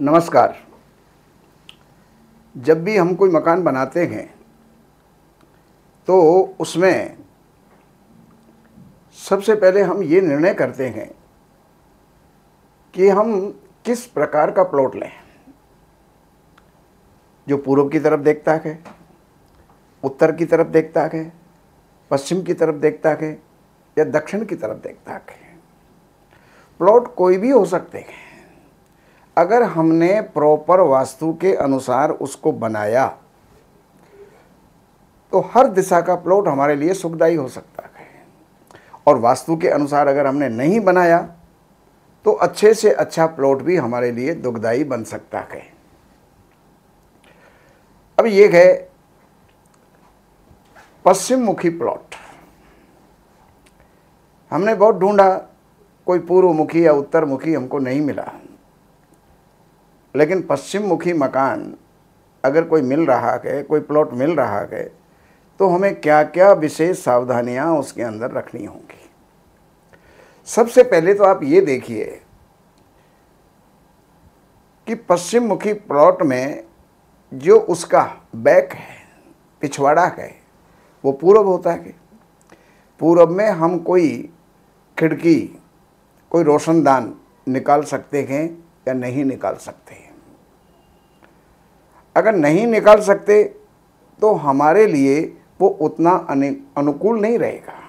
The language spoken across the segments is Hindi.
नमस्कार। जब भी हम कोई मकान बनाते हैं तो उसमें सबसे पहले हम ये निर्णय करते हैं कि हम किस प्रकार का प्लॉट लें। जो पूर्व की तरफ़ देखता है, उत्तर की तरफ़ देखता है, पश्चिम की तरफ़ देखता है या दक्षिण की तरफ़ देखता है। प्लॉट कोई भी हो सकते हैं। अगर हमने प्रॉपर वास्तु के अनुसार उसको बनाया तो हर दिशा का प्लॉट हमारे लिए सुखदायी हो सकता है। और वास्तु के अनुसार अगर हमने नहीं बनाया तो अच्छे से अच्छा प्लॉट भी हमारे लिए दुखदायी बन सकता है। अब ये है पश्चिम मुखी प्लॉट हमने बहुत ढूंढा, कोई पूर्व मुखी या उत्तर मुखी हमको नहीं मिला। लेकिन पश्चिम मुखी मकान अगर कोई मिल रहा है, कोई प्लॉट मिल रहा है तो हमें क्या क्या विशेष सावधानियाँ उसके अंदर रखनी होंगी? सबसे पहले तो आप ये देखिए कि पश्चिम मुखी प्लॉट में जो उसका बैक है, पिछवाड़ा है, वो पूरब होता है। पूरब में हम कोई खिड़की, कोई रोशनदान निकाल सकते हैं या नहीं निकाल सकते अगर नहीं निकाल सकते तो हमारे लिए वो उतना अनुकूल नहीं रहेगा।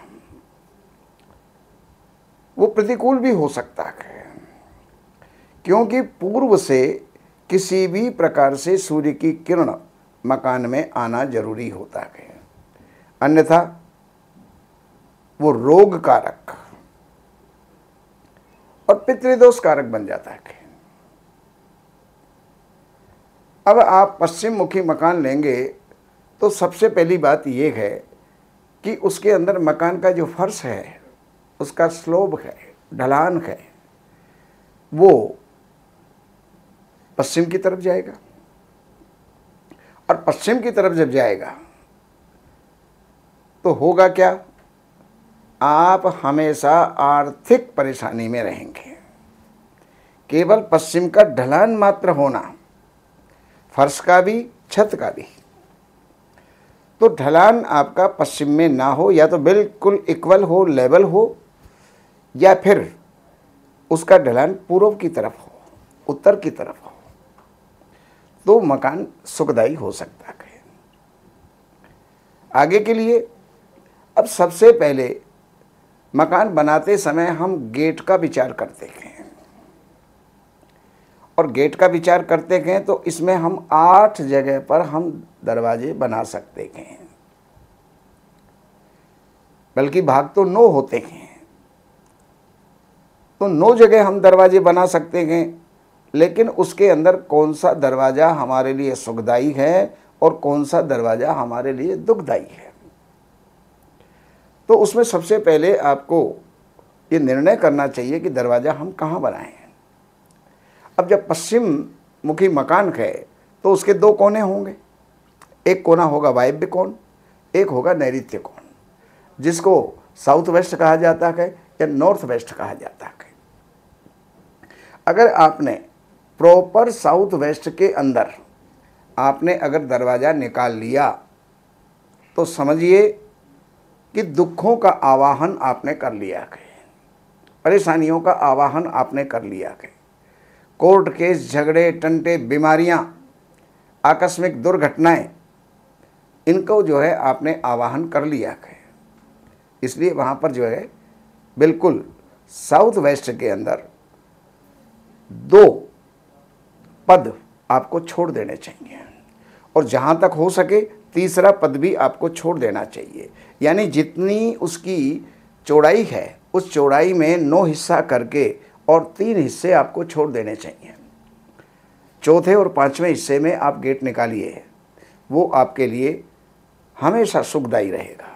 वो प्रतिकूल भी हो सकता है, क्योंकि पूर्व से किसी भी प्रकार से सूर्य की किरण मकान में आना ज़रूरी होता है। अन्यथा वो रोग कारक और पितृदोष कारक बन जाता है। अब आप पश्चिम मुखी मकान लेंगे तो सबसे पहली बात ये है कि उसके अंदर मकान का जो फर्श है, उसका स्लोब है, ढलान है, वो पश्चिम की तरफ़ जाएगा। और पश्चिम की तरफ़ जब जाएगा तो होगा क्या? आप हमेशा आर्थिक परेशानी में रहेंगे। केवल पश्चिम का ढलान मात्र होना। फर्श का भी, छत का भी। तो ढलान आपका पश्चिम में ना हो, या तो बिल्कुल इक्वल हो, लेवल हो, या फिर उसका ढलान पूर्व की तरफ़ हो, उत्तर की तरफ़ हो तो मकान सुखदायी हो सकता है। आगे के लिए, अब सबसे पहले मकान बनाते समय हम गेट का विचार करते हैं। और गेट का विचार करते हैं तो इसमें हम आठ जगह पर हम दरवाजे बना सकते हैं। बल्कि भाग तो नौ होते हैं। तो नौ जगह हम दरवाजे बना सकते हैं, लेकिन उसके अंदर कौन सा दरवाज़ा हमारे लिए सुखदाई है और कौन सा दरवाज़ा हमारे लिए दुखदाई है? तो उसमें सबसे पहले आपको ये निर्णय करना चाहिए कि दरवाज़ा हम कहाँ बनाएँ। अब जब पश्चिम मुखी मकान है तो उसके दो कोने होंगे। एक कोना होगा वायव्य कोण, एक होगा नैऋत्य कोण, जिसको साउथ वेस्ट कहा जाता है या नॉर्थ वेस्ट कहा जाता है। अगर आपने प्रॉपर साउथ वेस्ट के अंदर आपने अगर दरवाज़ा निकाल लिया तो समझिए कि दुखों का आवाहन आपने कर लिया है, परेशानियों का आवाहन आपने कर लिया है। कोर्ट केस, झगड़े, टंटे, बीमारियाँ, आकस्मिक दुर्घटनाएँ, इनको जो है आपने आवाहन कर लिया है। इसलिए वहाँ पर जो है बिल्कुल साउथ वेस्ट के अंदर दो पद आपको छोड़ देने चाहिए। और जहाँ तक हो सके तीसरा पद भी आपको छोड़ देना चाहिए। यानी जितनी उसकी चौड़ाई है, उस चौड़ाई में नौ हिस्सा करके और तीन हिस्से आपको छोड़ देने चाहिए। चौथे और पाँचवें हिस्से में आप गेट निकालिए। वो आपके लिए हमेशा सुखदायी रहेगा।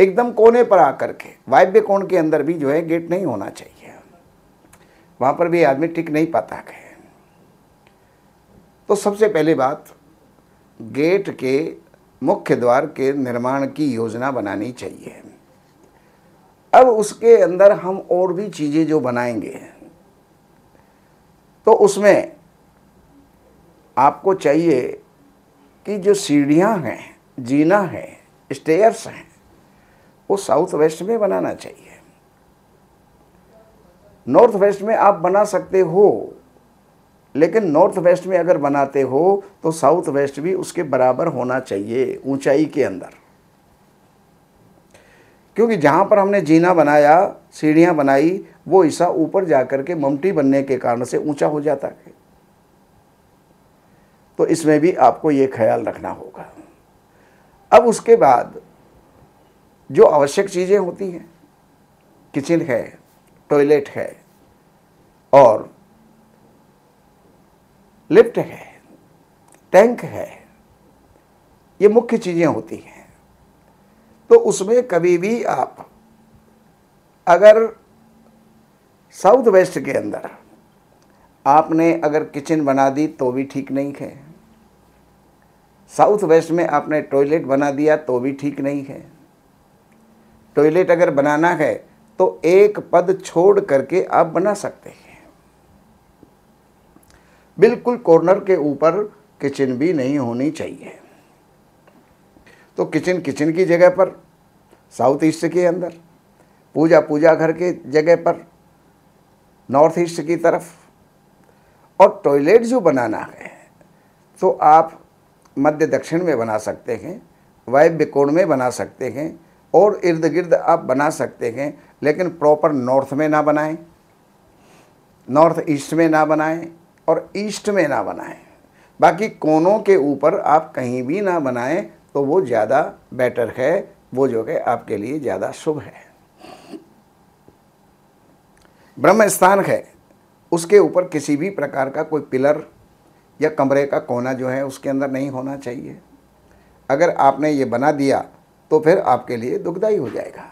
एकदम कोने पर आकर के, वायव्य कोण के अंदर भी जो है गेट नहीं होना चाहिए। वहाँ पर भी आदमी टिक नहीं पाता है। तो सबसे पहली बात, गेट के मुख्य द्वार के निर्माण की योजना बनानी चाहिए। अब उसके अंदर हम और भी चीज़ें जो बनाएँगे तो उसमें आपको चाहिए कि जो सीढ़ियाँ हैं, जीना है स्टेयर्स हैं, वो साउथ वेस्ट में बनाना चाहिए। नॉर्थ वेस्ट में आप बना सकते हो, लेकिन नॉर्थ वेस्ट में अगर बनाते हो तो साउथ वेस्ट भी उसके बराबर होना चाहिए, ऊंचाई के अंदर। क्योंकि जहाँ पर हमने जीना बनाया, सीढ़ियाँ बनाई, वो ऐसा ऊपर जाकर के ममटी बनने के कारण से ऊँचा हो जाता है। तो इसमें भी आपको ये ख्याल रखना होगा। अब उसके बाद जो आवश्यक चीज़ें होती हैं, किचन है, टॉयलेट है, और लिफ्ट है, टैंक है, ये मुख्य चीज़ें होती हैं। तो उसमें कभी भी आप, अगर साउथ वेस्ट के अंदर आपने अगर किचन बना दी तो भी ठीक नहीं है। साउथ वेस्ट में आपने टॉयलेट बना दिया तो भी ठीक नहीं है। टॉयलेट अगर बनाना है तो एक पद छोड़ करके आप बना सकते हैं। बिल्कुल कॉर्नर के ऊपर किचन भी नहीं होनी चाहिए। तो किचन किचन की जगह पर, साउथ ईस्ट के अंदर, पूजा पूजा घर के जगह पर, नॉर्थ ईस्ट की तरफ़, और टॉयलेट जो बनाना है तो आप मध्य दक्षिण में बना सकते हैं, वायव्य कोण में बना सकते हैं, और इर्द गिर्द आप बना सकते हैं, लेकिन प्रॉपर नॉर्थ में ना बनाएँ, नॉर्थ ईस्ट में ना बनाएँ, और ईस्ट में ना बनाएँ। बाकी कोनों के ऊपर आप कहीं भी ना बनाएँ तो वो ज़्यादा बेटर है, वो जो है आपके लिए ज़्यादा शुभ है। ब्रह्म स्थान है, उसके ऊपर किसी भी प्रकार का कोई पिलर या कमरे का कोना जो है उसके अंदर नहीं होना चाहिए। अगर आपने ये बना दिया तो फिर आपके लिए दुखदाई हो जाएगा।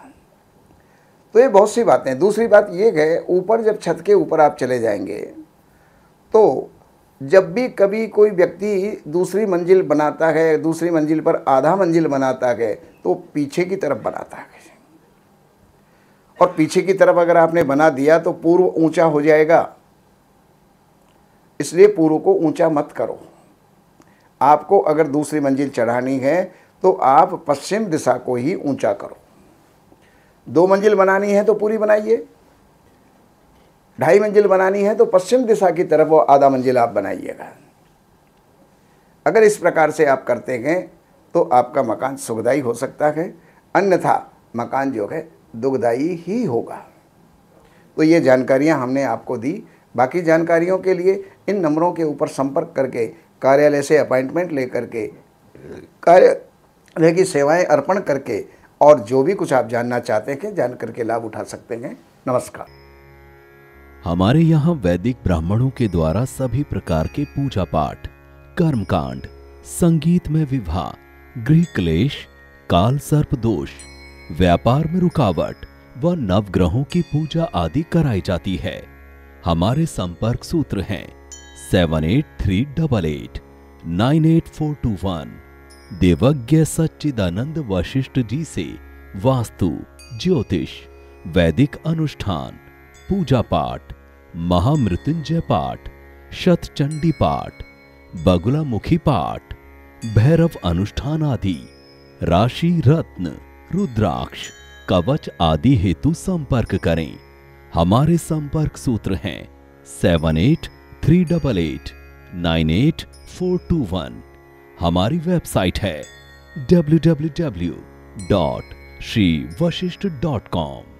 तो ये बहुत सी बातें दूसरी बात ये है, ऊपर जब छत के ऊपर आप चले जाएँगे तो जब भी कभी कोई व्यक्ति दूसरी मंजिल बनाता है, दूसरी मंजिल पर आधा मंजिल बनाता है तो पीछे की तरफ़ बनाता है। और पीछे की तरफ़ अगर आपने बना दिया तो पूर्व ऊँचा हो जाएगा। इसलिए पूर्व को ऊँचा मत करो। आपको अगर दूसरी मंजिल चढ़ानी है तो आप पश्चिम दिशा को ही ऊँचा करो। दो मंजिल बनानी है तो पूरी बनाइए। ढाई मंजिल बनानी है तो पश्चिम दिशा की तरफ़ वो आधा मंजिल आप बनाइएगा। अगर इस प्रकार से आप करते हैं तो आपका मकान सुखदाई हो सकता है, अन्यथा मकान जो है दुखदाई ही होगा। तो ये जानकारियाँ हमने आपको दी। बाकी जानकारियों के लिए इन नंबरों के ऊपर संपर्क करके, कार्यालय से अपॉइंटमेंट लेकर के, कार्यालय की सेवाएँ अर्पण करके, और जो भी कुछ आप जानना चाहते हैं, जान करके लाभ उठा सकते हैं। नमस्कार। हमारे यहाँ वैदिक ब्राह्मणों के द्वारा सभी प्रकार के पूजा पाठ कर्म कांड संगीत में विवाह, गृह क्लेश, काल सर्प दोष, व्यापार में रुकावट व नवग्रहों की पूजा आदि कराई जाती है। हमारे संपर्क सूत्र हैं seven eight three double eight nine eight four two one देवज्ञ Sachchidanand Vashishtha ji से वास्तु, ज्योतिष, वैदिक अनुष्ठान, पूजा पाठ। महामृत्युंजय पाठ शतचंडी पाठ बगुला मुखी पाठ, भैरव अनुष्ठान आदि राशि रत्न, रुद्राक्ष, कवच आदि हेतु संपर्क करें। हमारे संपर्क सूत्र हैं seven eight three double eight nine eight four two one हमारी वेबसाइट है W W W dot Shri Vashishtha dot com